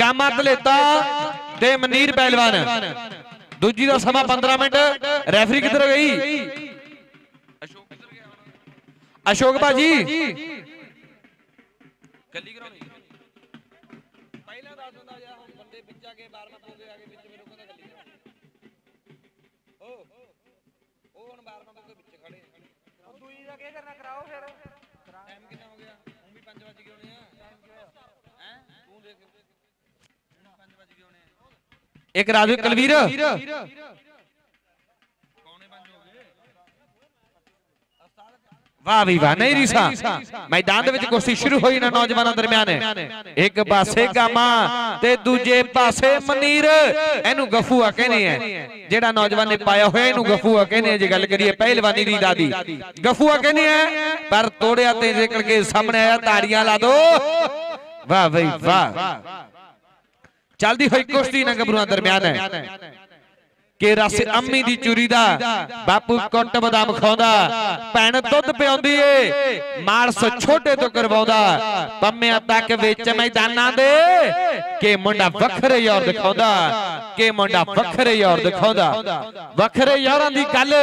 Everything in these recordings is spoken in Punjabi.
ਗਾਮਾ ਧਲੇਤਾ ਤੇ ਮਨੀਰ ਪਹਿਲਵਾਨ। ਦੂਜੀ ਦਾ ਸਮਾਂ 15 ਮਿੰਟ। ਰੈਫਰੀ ਕਿੱਧਰ ਗਈ? ਅਸ਼ੋਕ ਭਾਜੀ। ਕੱਲੀ ਕਰਾਉਣੀ। ਪਹਿਲਾਂ ਦੱਸ ਦਿੰਦਾ ਜਾਂ ਹੁਣ ਬੰਦੇ ਵਿੱਚ ਆ ਕੇ 12ਵਾਂ ਪੋਗੇ ਆ ਕੇ ਵਿੱਚ ਮੇਰੇ ਕੋਲ ਗੱਲੀ ਓ ਉਹ ਹੁਣ 12ਵਾਂ ਪੋਗੇ ਵਿੱਚ ਖੜੇ ਉਹ ਦੂਈ ਦਾ ਕੀ ਕਰਨਾ ਕਰਾਓ ਫਿਰ। ਟਾਈਮ ਕਿੰਨਾ ਹੋ ਗਿਆ? ਹੁਣ ਵੀ 5 ਵਜੇ ਹੋਣੇ ਆ। ਹੈ? ਤੂੰ ਦੇਖ। 5 ਵਜੇ ਹੋਣੇ ਆ ਇੱਕ ਰਾਜੂ ਕਲਵੀਰ। ਵਾਹ ਵੀ ਵਾਹ ਨਹੀਂ ਰੀਸਾ। ਮੈਦਾਨ ਦੇ ਵਿੱਚ ਕੁਸ਼ਤੀ ਸ਼ੁਰੂ ਹੋਈ ਨਾ ਨੌਜਵਾਨਾਂ ਦਰਮਿਆਨ। ਇੱਕ ਪਾਸੇ ਗਾਮਾ ਤੇ ਦੂਜੇ ਪਾਸੇ ਮਨੀਰ। ਇਹਨੂੰ ਗਫੂਆ ਕਹਿੰਦੇ ਆ। ਜਿਹੜਾ ਨੌਜਵਾਨ ਨੇ ਪਾਇਆ ਹੋਇਆ ਇਹਨੂੰ ਗਫੂਆ ਕਹਿੰਦੇ ਆ। ਜੇ ਗੱਲ ਕਰੀਏ ਪਹਿਲਵਾਨੀ ਦੀ ਦਾਦੀ। ਗਫੂਆ ਕਹਿੰਦੇ ਆ। ਪਰ ਤੋੜਿਆ ਤੇ ਨਿਕਲ ਕੇ ਸਾਹਮਣੇ ਆਇਆ ਤਾੜੀਆਂ ਲਾ ਦੋ। ਵਾਹ ਬਈ ਵਾਹ। ਚੱਲਦੀ ਹੋਈ ਕੁਸ਼ਤੀ ਨਾ ਗੱਭਰੂਆਂ ਦਰਮਿਆਨ ਹੈ। ਕਿ ਰਸ ਅੰਮੀ ਦੀ ਚੂਰੀ ਦਾ ਬਾਪੂ ਕੁੱਟ ਬਦਾਮ ਖਾਉਂਦਾ ਭੈਣ ਦੁੱਧ ਪਿਆਉਂਦੀ ਏ ਮਾਰਸ ਛੋਟੇ ਤੋਂ ਕਰਵਾਉਂਦਾ ਪੰਮਿਆਂ ਤੱਕ ਵਿੱਚ ਮੈਦਾਨਾਂ ਦੇ ਕਿ ਮੁੰਡਾ ਵੱਖਰੇ ਯਾਰ ਦਿਖਾਉਂਦਾ ਕਿ ਮੁੰਡਾ ਵੱਖਰੇ ਯਾਰ ਦਿਖਾਉਂਦਾ। ਵੱਖਰੇ ਯਾਰਾਂ ਦੀ ਗੱਲ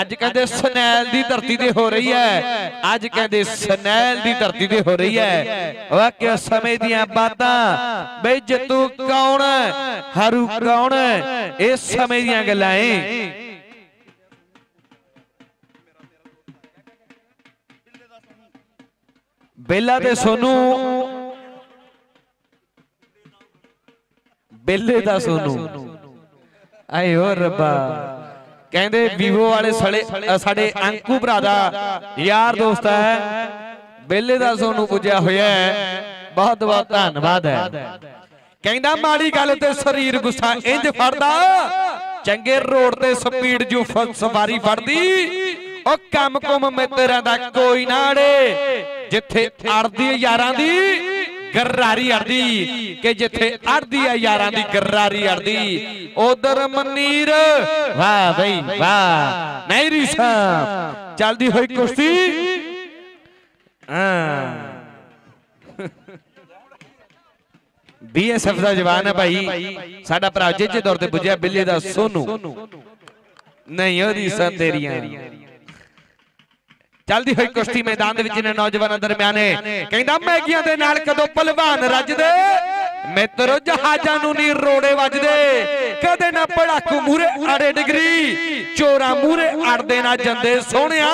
ਅੱਜ ਕਹਿੰਦੇ ਸਨੈਲ ਦੀ ਧਰਤੀ ਤੇ ਹੋ ਰਹੀ ਹੈ ਅੱਜ ਕਹਿੰਦੇ ਸਨੈਲ ਦੀ ਧਰਤੀ ਤੇ ਹੋ ਰਹੀ ਹੈ ਵਾਕਿਆ ਸਮੇਂ ਦੀਆਂ ਬਾਤਾਂ। ਬਈ ਜਤੂ ਕੌਣ ਹਰੂ ਕੌਣ ਇਸ ਸਮੇਂ ਦੀਆਂ ਗੱਲਾਂ ਏ। ਬੇਲਾ ਤੇ ਸੋਨੂੰ। ਬੇਲੇ ਦਾ ਸੋਨੂ। ਆਏ ਓ ਰੱਬਾ। ਕਹਿੰਦੇ ਵੀਵੋ ਵਾਲੇ ਸੜੇ ਸਾਡੇ ਅੰਕੂ ਭਰਾ ਦਾ ਯਾਰ ਦੋਸਤ ਹੈ। ਬੇਲੇ ਦਾ ਸੋਨੂੰ ਪੁੱਜਿਆ ਹੋਇਆ ਹੈ। ਬਹੁਤ ਬਹੁਤ ਧੰਨਵਾਦ ਹੈ। ਕਹਿੰਦਾ ਮਾੜੀ ਗੱਲ ਤੇ ਸਰੀਰ ਗੁੱਸਾ ਇੰਜ ਫੜਦਾ। ਚੰਗੇ ਰੋਡ ਤੇ ਸਪੀਡ ਜੂ ਸਵਾਰੀ ਫੜਦੀ, ਉਹ ਕੰਮ ਕੁਮ ਮਿੱਤਰਾਂ ਦਾ ਕੋਈ ਨਾੜੇ ਜਿੱਥੇ ਅੜਦੀ ਯਾਰਾਂ ਦੀ, ਗਰਾਰੀ ਅੜਦੀ। ਕਿ ਜਿੱਥੇ ਅੜਦੀ ਆ ਯਾਰਾਂ ਦੀ, ਗਰਾਰੀ ਅੜਦੀ। ਉਧਰ ਮਨੀਰ, ਵਾਹ ਬਈ, ਵਾਹ। ਨਹੀਂ ਰੀਸਾ ਚੱਲਦੀ ਹੋਈ ਕੁਸ਼ਤੀ। ਹਾਂ। ਬੀਐਸਐਫ ਦਾ ਜਵਾਨ ਹੈ ਭਾਈ। ਸਾਡਾ ਭਰਾ ਜਿੱਜੇ ਦੌਰ ਤੇ ਪੁੱਜਿਆ ਬਿੱਲੇ ਦਾ ਸੋਨੂ। ਨਹੀਂ ਉਹਦੀ ਸੰ ਤੇਰੀਆਂ। ਚੱਲਦੀ ਹੋਈ ਕੁਸ਼ਤੀ ਮੈਦਾਨ ਦੇ ਵਿੱਚ ਇਹਨਾਂ ਨੌਜਵਾਨਾਂ ਦਰਮਿਆਨ ਹੈ। ਕਹਿੰਦਾ ਮੈਗੀਆਂ ਦੇ ਨਾਲ ਕਦੋਂ ਪਹਿਲਵਾਨ ਰੱਜਦੇ ਮਿੱਤਰੋ ਜਹਾਜ਼ਾਂ ਨੂੰ ਨਹੀਂ ਰੋੜੇ ਵੱਜਦੇ। ਕਦੇ ਨਾ ਪੜਾਕੂ ਮੂਰੇ ਅੜੇ ਡਿਗਰੀ। ਚੋਰਾ ਮੂਰੇ ਅੜਦੇ ਨਾ ਜੰਦੇ ਸੋਹਣਿਆ।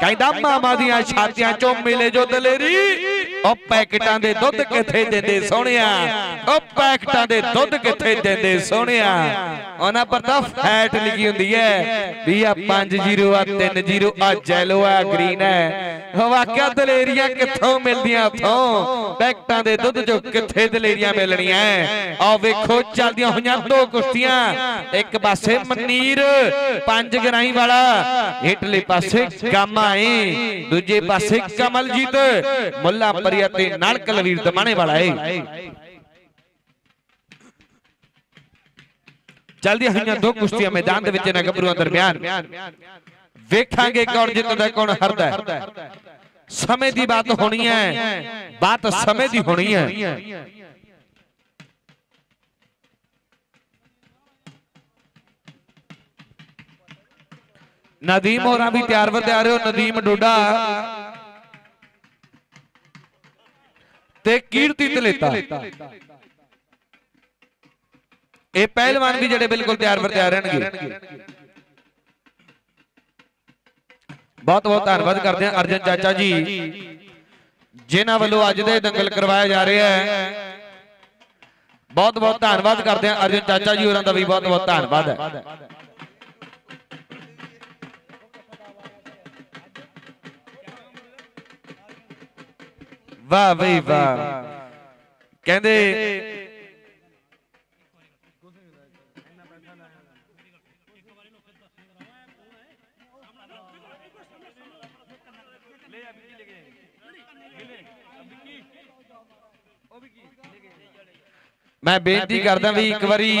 ਕਹਿੰਦਾ ਮਾਮਾ ਦੀਆਂ ਛਾਤੀਆਂ ਚੋਂ ਮਿਲੇ ਜੋ ਦਲੇਰੀ। ਉਹ ਪੈਕਟਾਂ ਦੇ ਦੁੱਧ ਕਿੱਥੇ ਦਿੰਦੇ ਸੋਹਣਿਆ? ਉਹ ਪੈਕਟਾਂ ਦੇ ਦੁੱਧ ਕਿੱਥੇ ਦਿੰਦੇ ਸੋਹਣਿਆ? ਉਹਨਾਂ ਪਰ ਤਾਂ ਫੈਟ ਲਿਖੀ ਹੁੰਦੀ ਹੈ ਵੀ ਆ 50 ਆ 30 ਆ ਜੈਲੋ, ਆ ਗ੍ਰੀਨ ਹੈ। ਵਾਕਿਆ ਦਲੇਰੀਆਂ ਕਿੱਥੋਂ ਮਿਲਦੀਆਂ ਉਥੋਂ? ਪੈਕਟਾਂ ਦੇ ਦੁੱਧ ਚੋਂ ਕਿੱਥੇ ਦਲੇਰੀਆਂ ਮਿਲਣੀਆਂ? ਆਹ ਵੇਖੋ, ਚੱਲਦੀਆਂ ਹੋਈਆਂ ਦੋ ਕੁਸ਼ਤੀਆਂ। ਇੱਕ ਪਾਸੇ ਮਨੀਰ, ਪੰਜ ਗਰਾਈ ਵਾਲਾ। ਹੇਠਲੇ ਪਾਸੇ ਗਾਮਾ ਏ ਦੂਜੇ ਪਾਸੇ ਕਮਲਜੀਤ। ਮੁੱਲਾ ਪਰੀਆ ਤੇ ਨਾਲ ਕਲਵੀਰ ਦਮਾਣੇ ਵਾਲਾ ਏ। ਚੱਲਦੀਆਂ ਹੋਈਆਂ ਦੋ ਕੁਸ਼ਤੀਆਂ ਮੈਦਾਨ ਦੇ ਵਿੱਚ ਇਹਨਾਂ ਗੱਭਰੂਆਂ ਦਰਮਿਆਨ। ਵੇਖਾਂਗੇ ਕੌਣ ਜਿੱਤਦਾ, ਕੌਣ ਹਾਰਦਾ ਸਮੇਂ ਦੀ ਬਾਤ ਹੋਣੀ ਹੈ। ਬਾਤ ਸਮੇਂ ਦੀ ਹੋਣੀ ਹੈ। ਨਦੀਮ ਹੋਰਾਂ ਵੀ ਤਿਆਰ ਵਧਿਆ ਤਿਆਰ ਹੋ। ਨਦੀਮ ਡੋਡਾ ਤੇ ਕੀਰਤੀ ਤਲੇਤਾ ਇਹ ਪਹਿਲਵਾਨ ਵੀ ਜਿਹੜੇ ਬਿਲਕੁਲ ਤਿਆਰ ਵਰ ਤਿਆਰ ਰਹਿਣਗੇ। ਬਹੁਤ ਬਹੁਤ ਧੰਨਵਾਦ ਕਰਦੇ ਹਾਂ ਅਰਜਨ ਚਾਚਾ ਜੀ, ਜਿਨ੍ਹਾਂ ਵੱਲੋਂ ਅੱਜ ਦੇ ਦੰਗਲ ਕਰਵਾਇਆ ਜਾ ਰਿਹਾ ਹੈ। ਬਹੁਤ ਬਹੁਤ ਧੰਨਵਾਦ ਕਰਦੇ ਹਾਂ ਅਰਜਨ ਚਾਚਾ ਜੀ ਹੋਰਾਂ ਦਾ ਵੀ ਬਹੁਤ ਬਹੁਤ ਧੰਨਵਾਦ ਹੈ। ਵਾਹ ਬਈ ਵਾਹ ਕਹਿੰਦੇ ਮੈਂ ਬੇਨਤੀ ਕਰਦਾ ਵੀ ਇੱਕ ਵਾਰੀ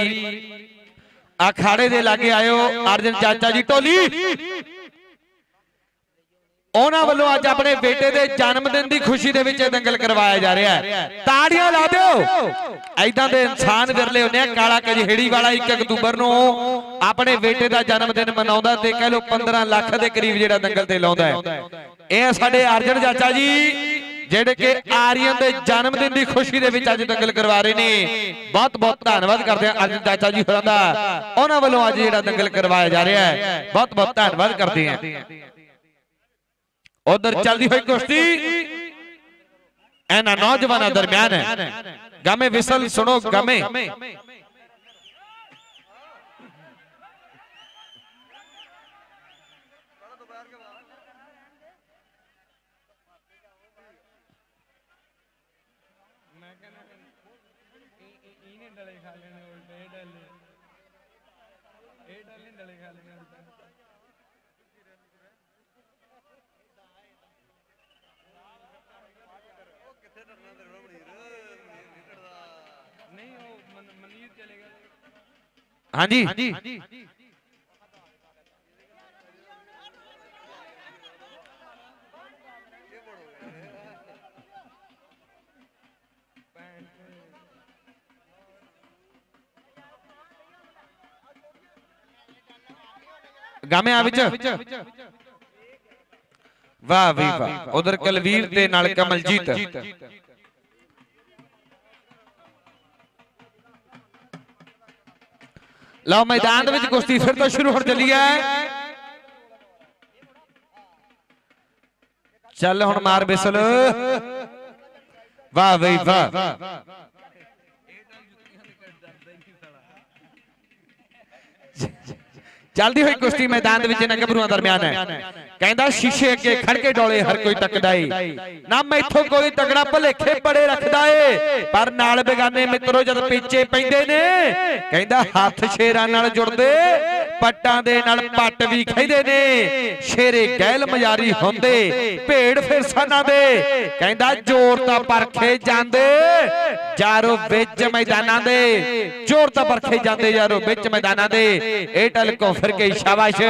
ਅਖਾੜੇ ਦੇ ਲਾਗੇ ਆਇਓ ਅਰਜਨ ਚਾਚਾ ਜੀ ਢੋਲੀ ਉਹਨਾਂ ਵੱਲੋਂ ਅੱਜ ਆਪਣੇ ਬੇਟੇ ਦੇ ਜਨਮ ਦਿਨ ਦੀ ਖੁਸ਼ੀ ਦੇ ਵਿੱਚ ਇਹ ਦੰਗਲ ਕਰਵਾਇਆ ਜਾ ਰਿਹਾ ਹੈ। ਤਾੜੀਆਂ ਲਾ ਦਿਓ। ਐਦਾਂ ਦੇ ਇਨਸਾਨ ਵਿਰਲੇ ਹੁੰਦੇ ਆ ਕਾਲਾ ਕਜਹੇੜੀ ਵਾਲਾ 1 ਅਕਤੂਬਰ ਨੂੰ ਆਪਣੇ ਬੇਟੇ ਦਾ ਜਨਮ ਦਿਨ ਮਨਾਉਂਦਾ ਤੇ ਕਹਿ ਲਓ 15 ਲੱਖ ਦੇ ਕਰੀਬ ਜਿਹੜਾ ਦੰਗਲ ਤੇ ਲਾਉਂਦਾ ਹੈ। ਇਹ ਆ ਸਾਡੇ ਅਰਜਨ ਚਾਚਾ ਜੀ ਜਿਹੜੇ ਕਿ ਆਰੀਅਨ ਦੇ ਜਨਮ ਦਿਨ ਦੀ ਖੁਸ਼ੀ ਦੇ ਵਿੱਚ ਅੱਜ ਦੰਗਲ ਕਰਵਾ ਰਹੇ ਨੇ। ਬਹੁਤ ਬਹੁਤ ਧੰਨਵਾਦ ਕਰਦੇ ਹਾਂ ਅਰਜਨ ਚਾਚਾ ਜੀ ਹੋਰਾਂ ਦਾ। ਉਹਨਾਂ ਵੱਲੋਂ ਅੱਜ ਜਿਹੜਾ ਦੰਗਲ ਕਰਵਾਇਆ ਜਾ ਰਿਹਾ ਹੈ। ਬਹੁਤ ਬਹੁਤ ਧੰਨਵਾਦ ਕਰਦੇ ਹਾਂ ਉਧਰ ਚੱਲਦੀ ਹੋਈ ਕੁਸ਼ਤੀ ਇਹਨਾਂ ਨੌਜਵਾਨਾਂ ਦਰਮਿਆਨ ਹੈ ਗਾਮੇ ਵਿਸਲ ਸੁਣੋ ਗਾਮੇ ਮੈਂ ਕਹਿੰਦਾ ਇਹਨੇ ਡਲੇ ਖਾ ਲੈਣੇ ਉਲਟੇ ਇਹ ਨਹੀਂ ਉਹ ਮਨੀਰ ਚਲੇ ਗਿਆ ਹਾਂਜੀ। ਭੈਣ ਤੇ ਗਾਮੇ ਆ ਵਿੱਚ। ਵਾਹ ਵੀ ਵਾਹ। ਉਧਰ ਕਲਵੀਰ ਤੇ ਨਾਲ ਕਮਲਜੀਤ। ਲਓ ਮੈਦਾਨ ਦੇ ਵਿੱਚ ਕੁਸ਼ਤੀ ਫਿਰ ਤੋਂ ਸ਼ੁਰੂ ਹੋਣ ਚੱਲੀ ਹੈ। ਚੱਲ ਹੁਣ ਮਾਰ ਬਿਸਲ ਵਾਹ ਬਈ ਵਾਹ ਚੱਲਦੀ ਹੋਈ ਕੁਸ਼ਤੀ ਮੈਦਾਨ ਦੇ ਵਿੱਚ ਇਹਨਾਂ ਗੱਭਰੂਆਂ ਦਰਮਿਆਨ ਹੈ। ਕਹਿੰਦਾ ਸ਼ੀਸ਼ੇ ਅੱਗੇ ਖੜ ਕੇ ਡੋਲੇ ਹਰ ਕੋਈ ਤੱਕਦਾ ਏ। ਨਾ ਮੈਥੋਂ ਕੋਈ ਤਗੜਾ ਭਲੇਖੇ ਪੜੇ ਰੱਖਦਾ ਏ। ਪਰ ਨਾਲ ਬੇਗਾਨੇ ਮਿੱਤਰੋ ਜਦ ਪਿੱਛੇ ਪੈਂਦੇ ਨੇ ਕਹਿੰਦਾ ਹੱਥ ਸ਼ੇਰਾਂ ਨਾਲ ਜੁੜਦੇ। ਪੱਟਾਂ ਦੇ ਨਾਲ ਪੱਟ ਵੀ ਖੈਦੇ ਨੇ। ਸ਼ੇਰੇ ਗਹਿਲ ਮਜਾਰੀ ਹੁੰਦੇ ਭੇੜ ਫਿਰ ਸਾਨਾਂ ਦੇ। ਕਹਿੰਦਾ ਜ਼ੋਰ ਤਾਂ ਪਰਖੇ ਜਾਂਦੇ। ਯਾਰੋ ਵਿੱਚ ਮੈਦਾਨਾਂ ਦੇ। ਜ਼ੋਰ ਤਾਂ ਪਰਖੇ ਜਾਂਦੇ ਯਾਰੋ ਵਿੱਚ ਮੈਦਾਨਾਂ ਦੇ। ਇਹ ਟਲ ਕੋ ਫਿਰ ਕੇ ਸ਼ਾਬਾਸ਼।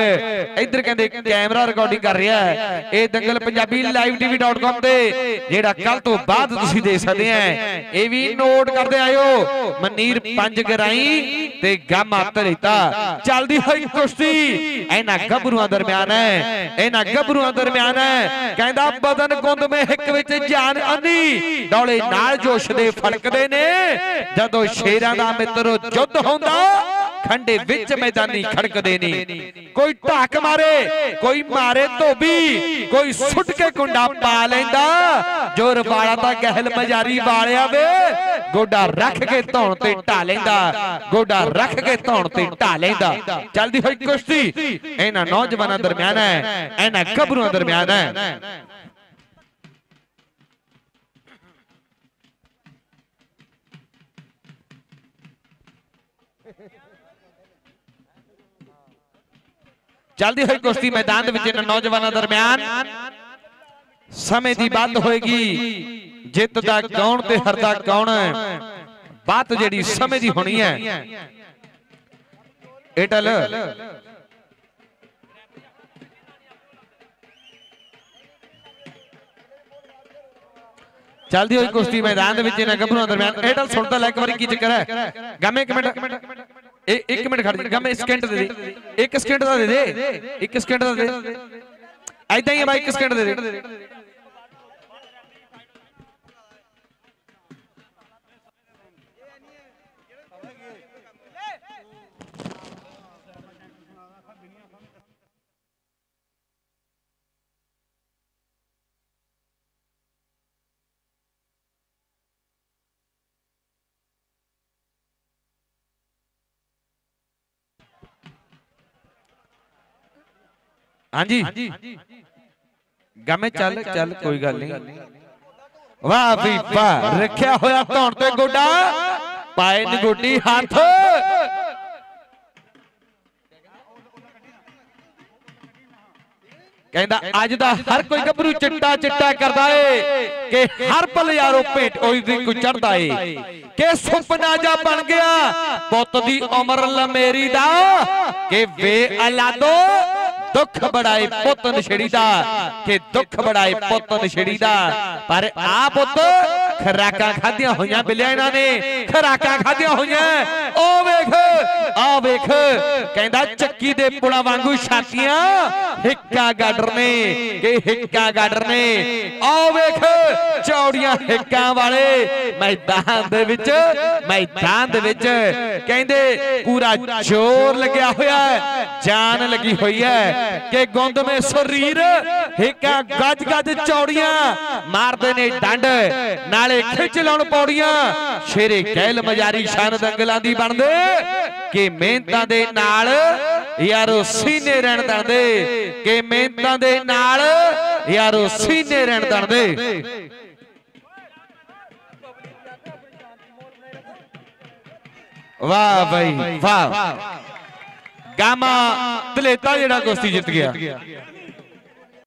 ਇੱਧਰ ਕਹਿੰਦੇ ਕੈਮਰਾ ਰਿਕਾਰਡਿੰਗ ਕਰ ਰਿਹਾ ਹੈ। ਇਹ ਦੰਗਲ ਪੰਜਾਬੀ live.tv.com ਤੇ ਜਿਹੜਾ ਕੱਲ ਤੋਂ ਬਾਅਦ ਤੁਸੀਂ ਦੇਖ ਸਕਦੇ ਆ ਇਹ ਵੀ ਨੋਟ ਕਰਦੇ ਆਇਓ। ਮਨੀਰ ਪੰਜ ਗਰਾਈ। ਤੇ ਗਾਮਾ ਧਰੇਤਾ। ਚੱਲਦੀ ਹੋਈ ਕੁਸ਼ਤੀ। ਇਹਨਾਂ ਗੱਭਰੂਆਂ ਦਰਮਿਆਨ ਹੈ। ਇਹਨਾਂ ਗੱਭਰੂਆਂ ਦਰਮਿਆਨ ਹੈ। ਕਹਿੰਦਾ ਬਦਨ ਗੁੰਦ ਮੇ ਹਿੱਕ ਵਿੱਚ ਜਾਨ ਅੰਨੀ। ਡੋਲੇ ਨਾਲ ਜੋਸ਼ ਦੇ ਫੜਕਦੇ ਨੇ। ਜਦੋਂ ਸ਼ੇਰਾਂ ਦਾ ਮਿੱਤਰ ਜੁੱਧ ਹੁੰਦਾ ਖੰਡੇ ਵਿੱਚ ਮੈਦਾਨੀ ਖੜਕਦੇ ਨੇ ਕੋਈ ਢਾਕ ਮਾਰੇ ਕੋਈ ਮਾਰੇ ਧੋਬੀ ਕੋਈ ਸੁੱਟ ਕੇ ਕੁੰਡਾ ਪਾ ਲੈਂਦਾ। ਜੋਰ ਵਾਲਾ ਤਾਂ ਗਹਿਲ ਮਜਾਰੀ ਵਾਲਿਆ ਵੇ। ਗੋਡਾ ਰੱਖ ਕੇ ਧੌਣ ਤੇ ਢਾ ਲੈਂਦਾ। ਗੋਡਾ ਰੱਖ ਕੇ ਧੌਣ ਤੇ ਢਾ ਲੈਂਦਾ। ਚੱਲਦੀ ਹੋਈ ਕੁਸ਼ਤੀ। ਇਹਨਾਂ ਨੌਜਵਾਨਾਂ ਦਰਮਿਆਨ ਹੈ। ਇਹਨਾਂ ਗੱਭਰੂਆਂ ਦਰਮਿਆਨ ਹੈ। ਚੱਲਦੀ ਹੋਈ ਕੁਸ਼ਤੀ ਮੈਦਾਨ ਦੇ ਵਿੱਚ ਇਹਨਾਂ ਨੌਜਵਾਨਾਂ ਦਰਮਿਆਨ ਸਮੇਂ ਦੀ ਬਾਤ ਹੋਏਗੀ। ਜਿੱਤ ਦਾ ਕੌਣ ਤੇ ਹਰਦਾ ਕੌਣ ਹੈ? ਬਾਤ ਜਿਹੜੀ ਸਮੇਂ ਦੀ ਹੋਣੀ ਹੈ। ਏਟਲ। ਚੱਲਦੀ ਹੋਈ ਕੁਸ਼ਤੀ ਮੈਦਾਨ ਦੇ ਵਿੱਚ ਇਹਨਾਂ ਗੱਭਰੂਆਂ ਦਰਮਿਆਨ ਏਟਲ ਸੁਣਦਾ ਲੈ ਇੱਕ ਵਾਰੀ ਕੀ ਚੱਕਰ ਹੈ? ਗਾਮੇ ਇੱਕ ਮਿੰਟ। ਇਹ ਇੱਕ ਮਿੰਟ ਖੜ ਜਾ ਗਾਮੇ ਸਕਿੰਟ ਦੇ ਦੇ। ਇੱਕ ਸਕਿੰਟ ਦਾ ਦੇ ਦੇ। ਇੱਕ ਸਕਿੰਟ ਦਾ ਦੇ ਐਦਾਂ ਹੀ ਬਾਈ ਇੱਕ ਸਕਿੰਟ ਦੇ ਦੇ। ਹਾਂਜੀ। ਗਾਮੇ ਚੱਲ ਚੱਲ ਕੋਈ ਗੱਲ ਨਹੀਂ। ਵਾਹ ਵੀ ਵਾਹ ਰੱਖਿਆ ਹੋਇਆ ਧੌਣ ਤੇ ਗੋਡਾ। ਪਾਏ ਨਗੋਡੀ ਹੱਥ। ਕਹਿੰਦਾ ਅੱਜ ਦਾ ਹਰ ਕੋਈ ਗੱਭਰੂ ਚਿੱਟਾ ਚਿੱਟਾ ਕਰਦਾ ਏ ਕਿ ਹਰ ਪਲ ਯਾਰੋ ਭੇਟ ਉਹਦੀ ਦੀ ਕੋਈ ਚੜਦਾ ਏ। ਕਿ ਸੁਪਨਾ ਜਾ ਬਣ ਗਿਆ। ਪੁੱਤ ਦੀ ਉਮਰ ਲਮੇਰੀ ਦਾ। ਕਿ ਵੇ ਅਲਾਦੋ। ਦੁੱਖ ਬੜਾਏ ਪੁੱਤ ਨਛੜੀ ਦਾ ਕਿ ਦੁੱਖ ਬੜਾਏ ਪੁੱਤ ਨਛੜੀ ਦਾ। ਪਰ ਆ ਪੁੱਤ ਖਰਾਕਾਂ ਖਾਧੀਆਂ ਹੋਈਆਂ ਬਿਲਿਆ ਇਹਨਾਂ ਨੇ। ਖਰਾਕਾਂ ਖਾਧੀਆਂ ਹੋਈਆਂ। ਉਹ ਵੇਖ ਆ ਵੇਖ। ਕਹਿੰਦਾ ਚੱਕੀ ਦੇ ਪੁੜਾ ਵਾਂਗੂ ਛਾਤੀਆਂ। ਹਿੱਕਾ ਗਾਡਰ ਨੇ। ਕਿ ਹਿੱਕਾ ਗਾਡਰ ਨੇ। ਆ ਵੇਖ ਚੌੜੀਆਂ ਹਿੱਕਾਂ ਵਾਲੇ ਮੈਦਾਨ ਦੇ ਵਿੱਚ ਮੈਦਾਨ ਦੇ ਵਿੱਚ ਕਹਿੰਦੇ ਪੂਰਾ ਜ਼ੋਰ ਲੱਗਿਆ ਹੋਇਆ ਹੈ। ਜਾਨ ਲੱਗੀ ਹੋਈ ਹੈ ਕਿ ਗੁੰਦਵੇਂ ਸਰੀਰ ਹਿੱਕਾਂ ਗੱਜ ਗੱਜ ਚੌੜੀਆਂ। ਮਾਰਦੇ ਨੇ ਡੰਡ। ਨਾਲੇ ਖਿੱਚ ਲਾਉਣ ਪੌੜੀਆਂ। ਸ਼ੇਰੇ ਕਹਿਲ ਮਜਾਰੀ ਸ਼ਾਨ ਦੰਗਲਾਂ ਦੀ ਬਣਦੇ। ਕਿ ਮਿਹਨਤਾਂ ਦੇ ਨਾਲ ਯਾਰੋ ਸੀਨੇ ਰਹਿਣ ਦਣਦੇ ਕਿ ਮਿਹਨਤਾਂ ਦੇ ਨਾਲ ਯਾਰੋ ਸੀਨੇ ਰਹਿਣ ਦਣਦੇ ਵਾਹ ਬਈ ਵਾਹ ਗਾਮਾ ਦਲੇਤਾ ਜਿਹੜਾ ਕੁਸ਼ਤੀ ਜਿੱਤ ਗਿਆ।